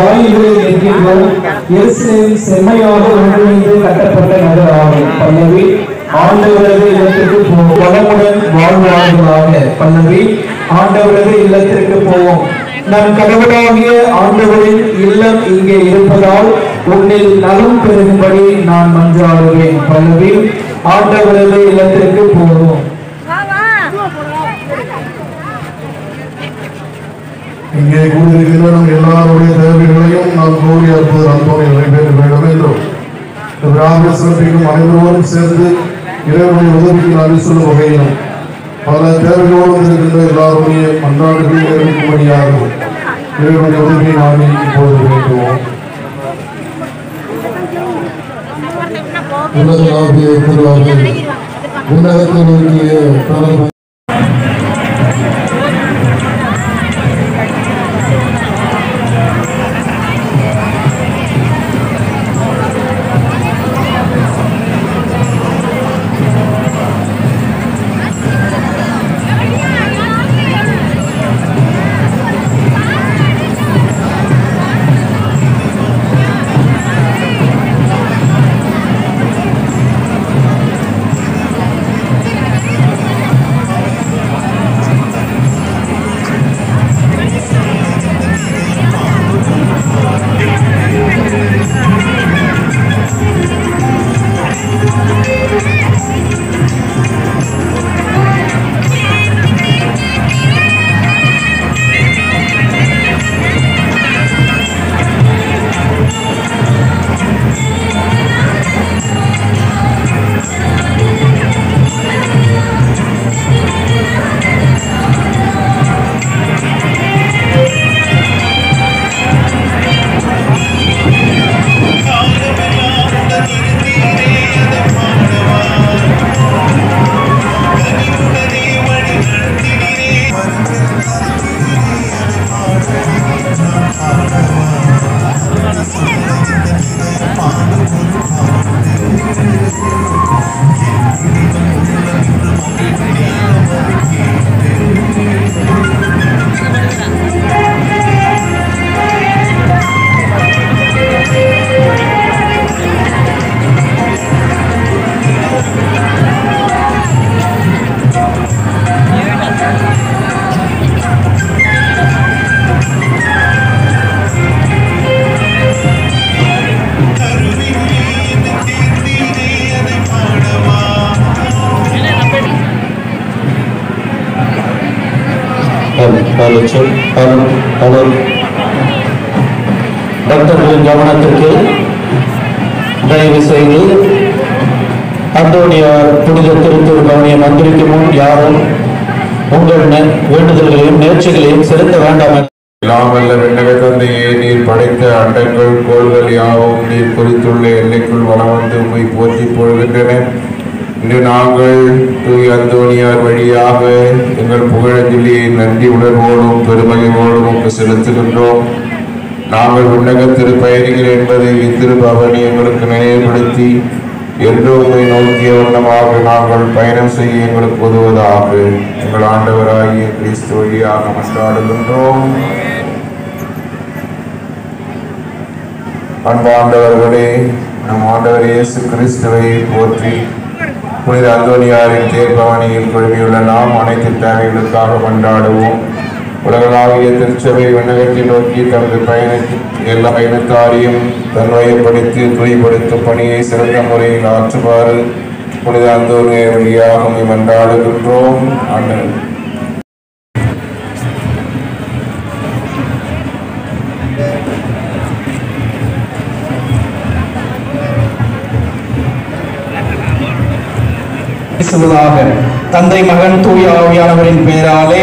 வாயில்களில் நிற்கின்றோம் எருசலேம் செம்மையாக ஒன்றிணைந்து கட்டப்பட்ட நகராகும் பல்லவி ஆண்டவரது இல்லத்திற்கு போவோம் வளமுடன் வாழ்வார்களாக பல்லவி ஆண்டவரது இல்லத்திற்கு போவோம். நம் கடவுளாகிய ஆண்டவரின் இல்லம் இங்கே இருப்பதால் உன்னில் நலம் பெறும்படி நான் மன்றாடுவேன் பல்லவி. ஆண்டவரது இல்லத்திற்கு போவோம். இங்கே கூடியிருக்கிற நம் எல்லாருடைய தேவைகளையும் நாம் கூறி அற்புத அன்போடு நிறைவேற்ற வேண்டும் என்றும் இந்த சிறப்பிக்கும் அனைவரோடும் சேர்ந்து இறைவனை உதவிக்கு நான் சொல்லும் வகையிலும் பல தேவைகளோடு இருக்கின்ற எல்லாருடைய அன்றாடுகளை நிறைவேற்றும்படியாகவும் இறைவனை உதவியை நாடி இப்போது வேண்டுவோம். உலகளாவிய திருவார்கள் உன்னதத்தை நோக்கிய தனது சொல் அவர் அவர் பக்தர்களின் கவனத்திற்கு தயவு செய்து அந்தோனியார் புனித திருத்தூர் கவனியை மந்திரிக்கும் முன் யாரும் உங்கள் வேண்டுதல்களையும் நேர்ச்சிகளையும் செலுத்த வேண்டாம் இல்லாமல்ல விண்ணக தந்தையே நீர் படைத்த அண்டங்கள் கோள்கள் யாவும் நீர் குறித்துள்ள எல்லைக்குள் வளம் வந்து உண்மை போற்றி போடுகின்றன இன்று நாங்கள் தூய் அந்தோனியார் வழியாக எங்கள் புகழஞ்சலியை நன்றி உணர்வோடும் பெருமையோடும் செலுத்துகின்றோம். நாங்கள் விண்ணக திருப்பயணிகள் என்பதை இத்திருபவனி எங்களுக்கு நினைவுபடுத்தி என்று நோக்கிய வண்ணமாக நாங்கள் பயணம் செய்ய எங்களுக்கு உதவுவதாக எங்கள் ஆண்டவராகிய கிறிஸ்து வழியாக மன்றாடுகின்றோம். அன்பாண்டவர்களே நம் ஆண்டவர் இயேசு கிறிஸ்துவை போற்றி புனித அந்தோனியாரின் தேர்பவனியில் குழுமியுள்ள நாம் அனைத்து தேவைகளுக்காக கொண்டாடுவோம். உலகளாவிய திருச்சபை விண்ணகத்தை நோக்கி தனது பயணத்தை எல்லா பயணத்தாரையும் தன்வயப்படுத்தி தூய்படுத்தும் பணியை சிறந்த முறையில் ஆற்றுமாறு புனித அந்தோனியர் வழியாகவும் உம்மை மன்றாடுகின்றோம் அண்ணன். பேசுவதாக தந்தை மகன் தூய ஆவியானவரின் பெயராலே